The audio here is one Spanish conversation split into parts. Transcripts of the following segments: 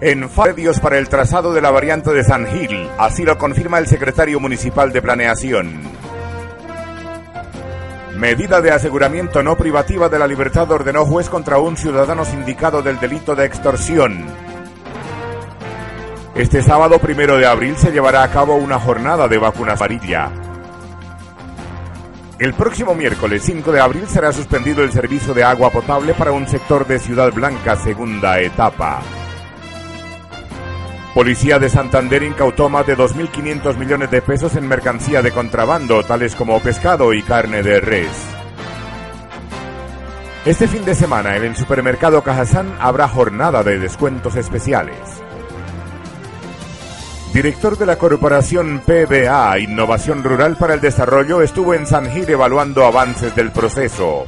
en Dios para el trazado de la variante de San Gil. Así lo confirma el secretario municipal de Planeación. Medida de aseguramiento no privativa de la libertad ordenó juez contra un ciudadano sindicado del delito de extorsión. Este sábado primero de abril se llevará a cabo una jornada de vacunas varilla. El próximo miércoles 5 de abril será suspendido el servicio de agua potable para un sector de Ciudad Blanca segunda etapa. Policía de Santander incautó más de 2.500 millones de pesos en mercancía de contrabando, tales como pescado y carne de res. Este fin de semana en el supermercado Cajazán habrá jornada de descuentos especiales. Director de la Corporación PBA Innovación Rural para el Desarrollo estuvo en San Gil evaluando avances del proceso.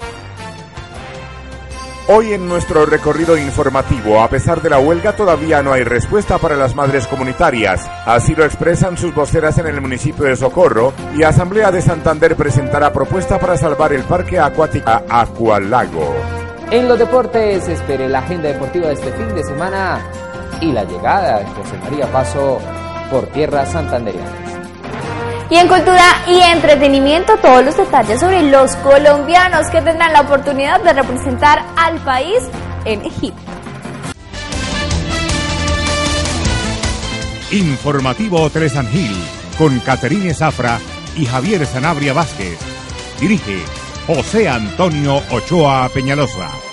Hoy en nuestro recorrido informativo, a pesar de la huelga, todavía no hay respuesta para las madres comunitarias. Así lo expresan sus voceras en el municipio de Socorro y Asamblea de Santander presentará propuesta para salvar el parque acuático Acualago. En los deportes, espere la agenda deportiva de este fin de semana y la llegada de José María Paso por tierras santanderianas. Y en cultura y entretenimiento, todos los detalles sobre los colombianos que tendrán la oportunidad de representar al país en Egipto. Informativo Gil con Caterine Zafra y Javier Sanabria Vázquez. Dirige José Antonio Ochoa Peñalosa.